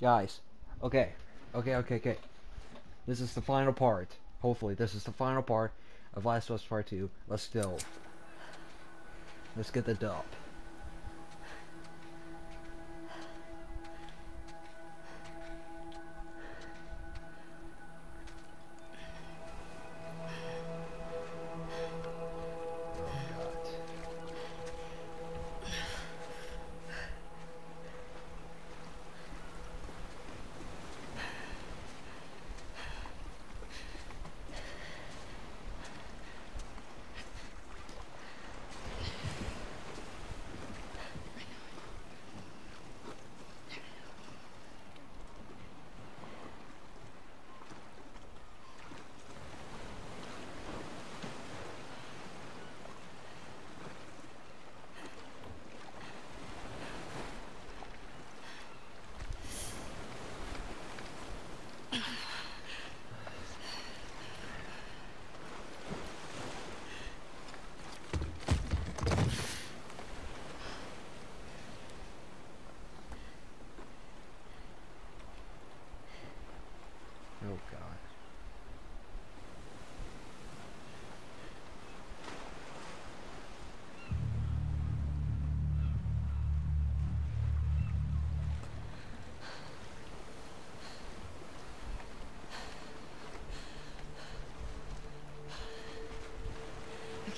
Guys. Okay. Okay, okay, okay. This is the final part. Hopefully, this is the final part of Last of Us Part 2. Let's go. Let's get the dub.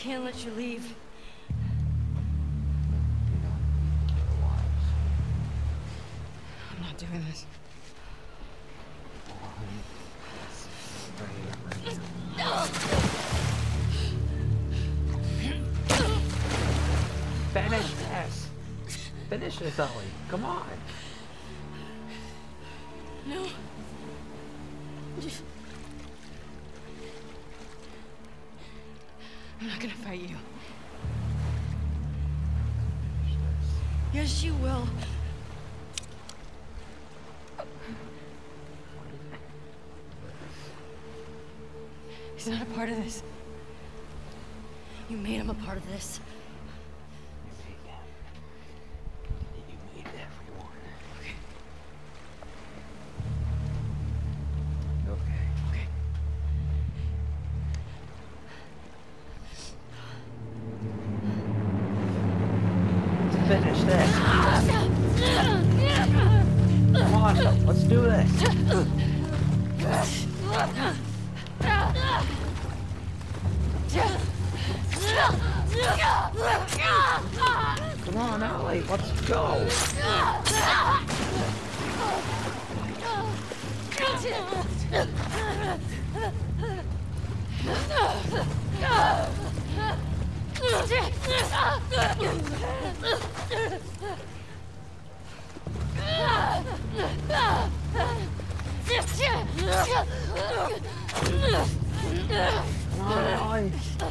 Can't let you leave. I'm not doing this. Finish this! Finish this, Ellie. Come on! No. You made him a part of this. On, let's go!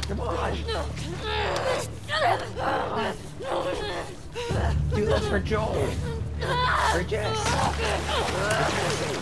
Come on! Come on! Do this for Joel! For Jess! Oh, Do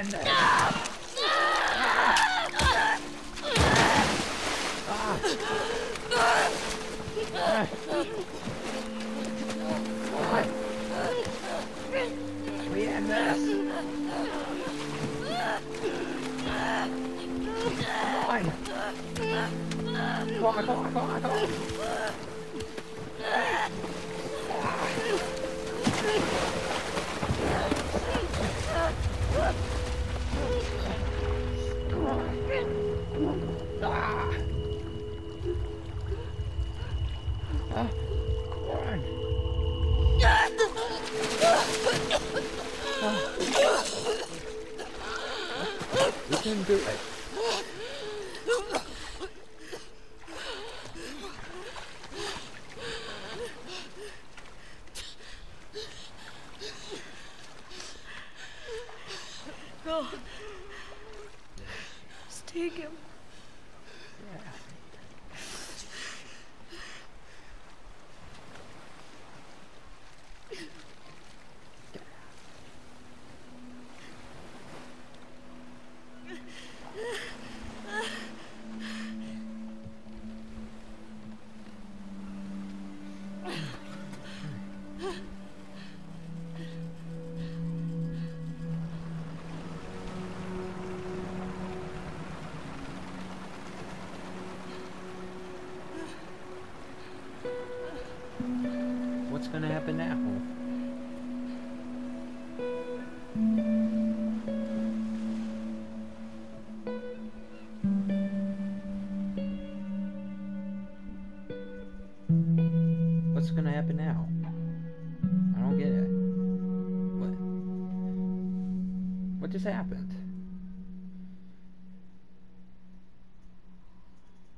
We end this. Uh, we ah. end this. Come. Come on, come on, come on, come on. Ah. Ah. Can do it. What's gonna happen now? What's gonna happen now? I don't get it. What? What just happened?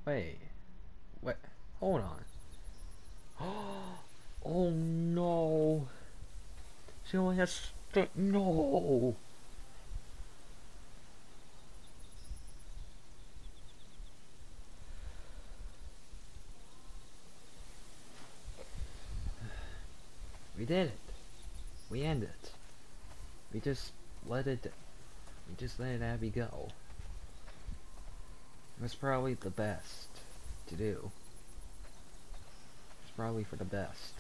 Wait. What? Hold on. Oh no. She only has no. We did it. We ended it. We just let it. We just let Abby go. It was probably the best to do. It's probably for the best.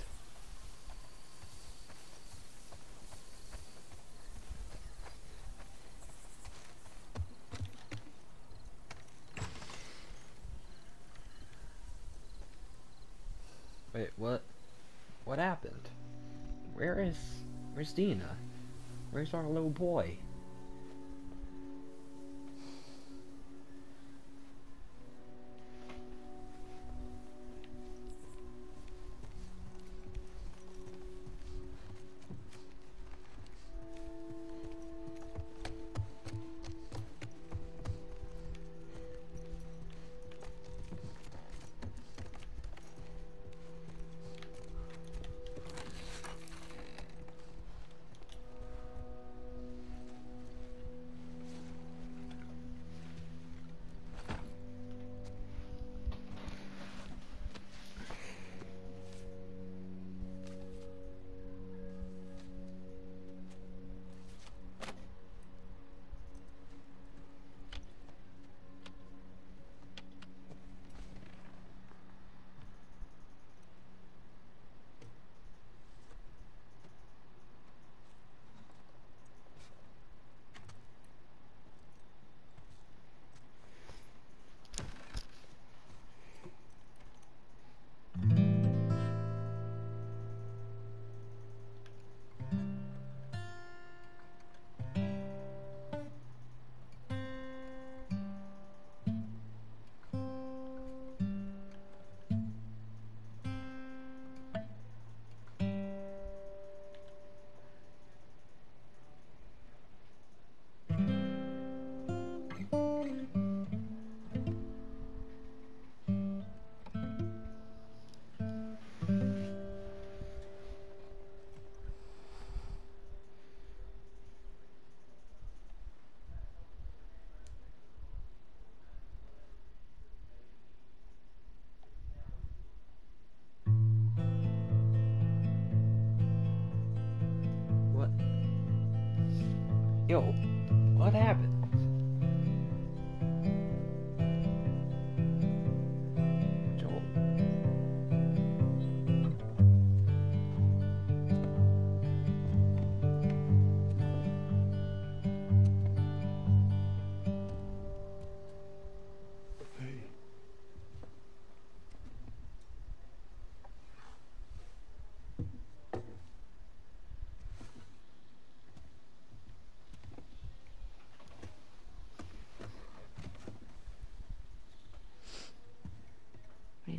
Wait, what? What happened? Where is... Where's Dina? Where's our little boy? Yo,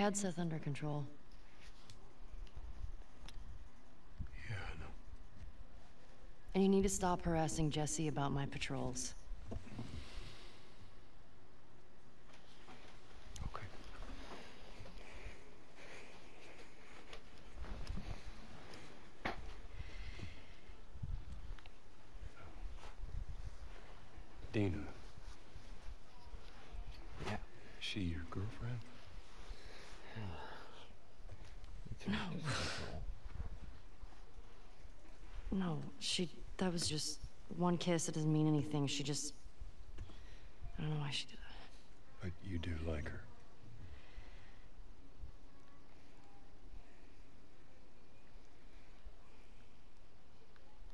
Had Seth under control. Yeah, I know. And you need to stop harassing Jesse about my patrols. Okay. Dina, Yeah. is she your girlfriend? it's under control. No, she. That was just one kiss. It doesn't mean anything. She just. I don't know why she did that. But you do like her.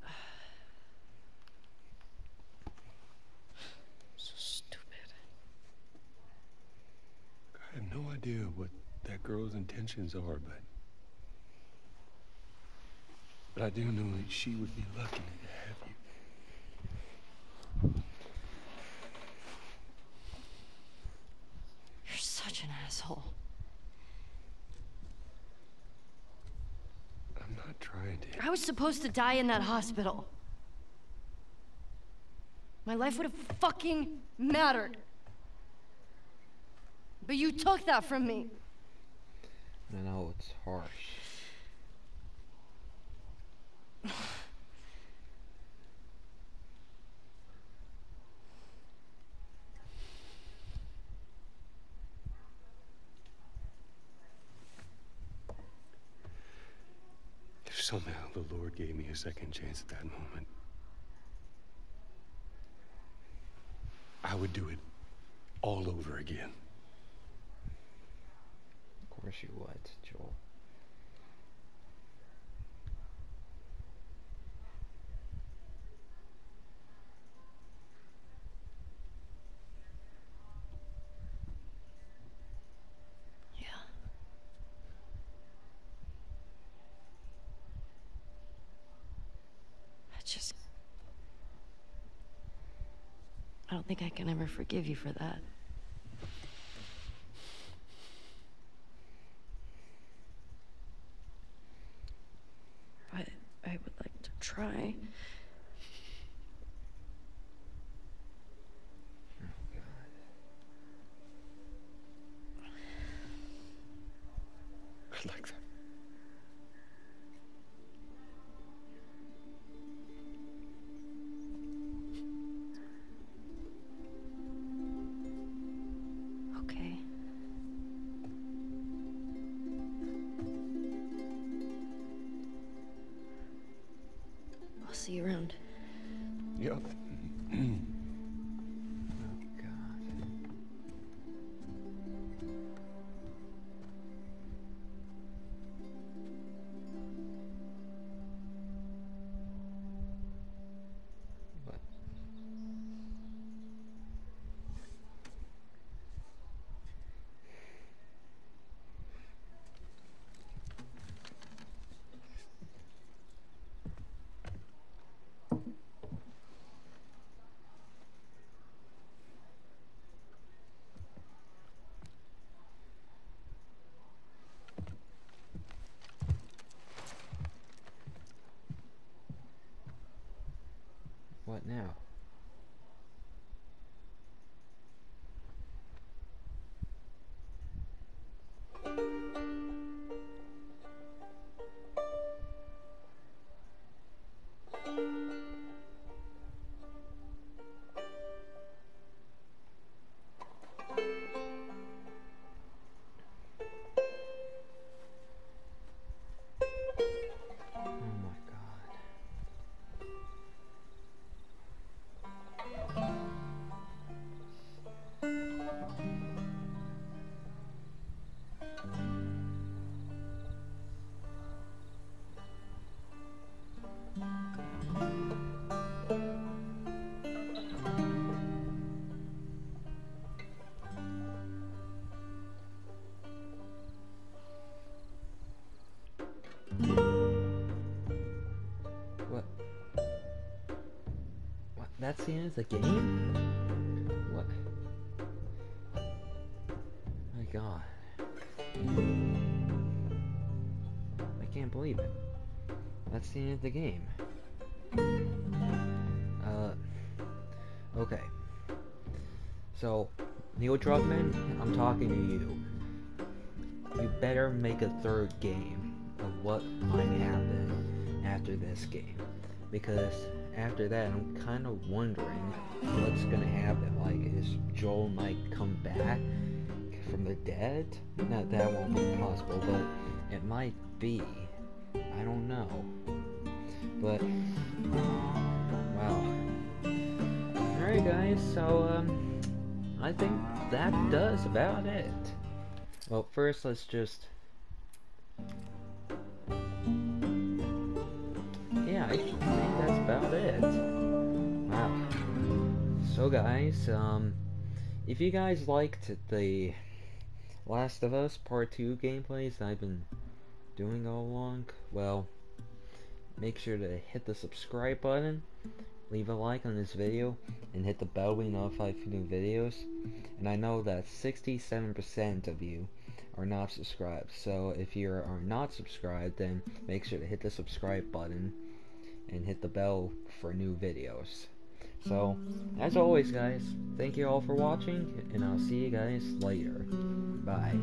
So stupid. I have no idea what that girl's intentions are, but. But I do know that she would be lucky to have you. You're such an asshole. I'm not trying to. I was supposed to die in that hospital. My life would have fucking mattered. But you took that from me. I know it's harsh. somehow the Lord gave me a second chance at that moment, I would do it all over again. Of course you would, Joel. Yeah. I just. I don't think I can ever forgive you for that. See you around. Yep. End of the game? What? My god. I can't believe it. That's the end of the game. Uh. Okay. So, Neil Druckmann, I'm talking to you. You better make a third game of what might happen after this game. Because after that, I'm kind of wondering what's gonna happen. Like, is Joel might come back from the dead? No, that won't be possible, but it might be. I don't know. But, wow. Alright, guys, so, um, I think that does about it. Well, first, let's just. Yeah, I think that's Wow. So, guys, um, if you guys liked the Last of Us Part 2 gameplays I've been doing all along, well, make sure to hit the subscribe button, leave a like on this video, and hit the bell to be notified for new videos. And I know that 67% of you are not subscribed, so if you are not subscribed, then make sure to hit the subscribe button and hit the bell for new videos. So, mm-hmm. as always guys, thank you all for watching, and I'll see you guys later. Bye.